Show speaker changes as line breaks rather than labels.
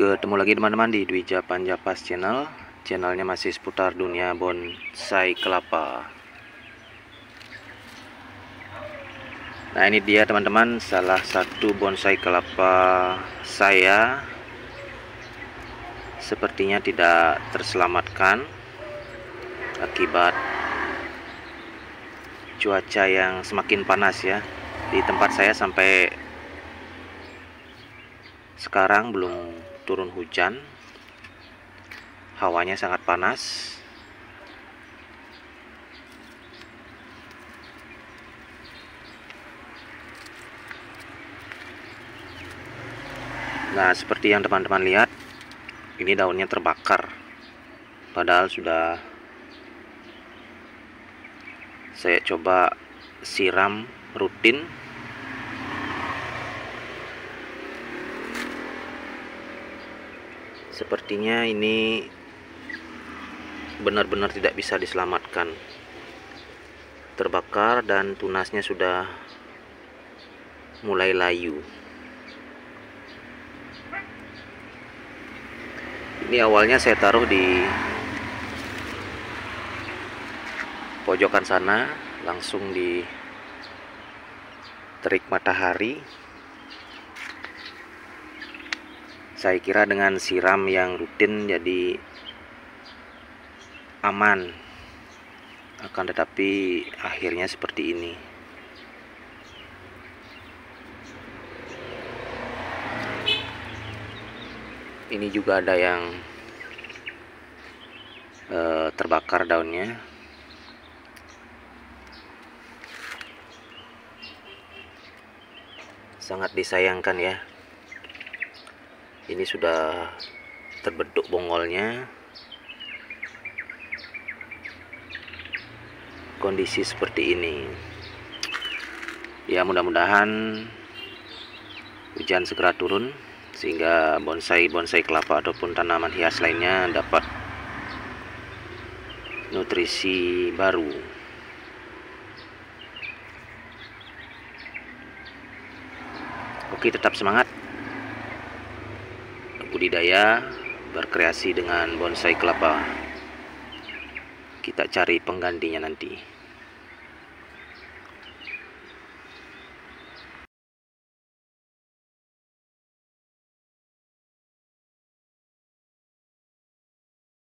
Ketemu lagi teman-teman di Dwija Panjapas channel. Channelnya masih seputar dunia bonsai kelapa. Nah ini dia teman-teman Salah satu bonsai kelapa saya. Sepertinya tidak terselamatkan Akibat Cuaca yang semakin panas ya. Di tempat saya sampai sekarang belum turun hujan hawanya sangat panas. Nah seperti yang teman-teman lihat ini daunnya terbakar. Padahal sudah saya coba siram rutin sepertinya ini benar-benar tidak bisa diselamatkan. Terbakar dan tunasnya sudah mulai layu. Ini awalnya saya taruh di pojokan sana langsung di terik matahari saya kira dengan siram yang rutin jadi aman. Akan tetapi akhirnya seperti ini. Ini juga ada yang uh, terbakar daunnya. Sangat disayangkan ya ini sudah terbentuk bongolnya. Kondisi seperti ini. Ya mudah-mudahan hujan segera turun sehingga bonsai-bonsai kelapa ataupun tanaman hias lainnya dapat nutrisi baru. Oke tetap semangat budidaya berkreasi dengan bonsai kelapa. Kita cari penggantinya nanti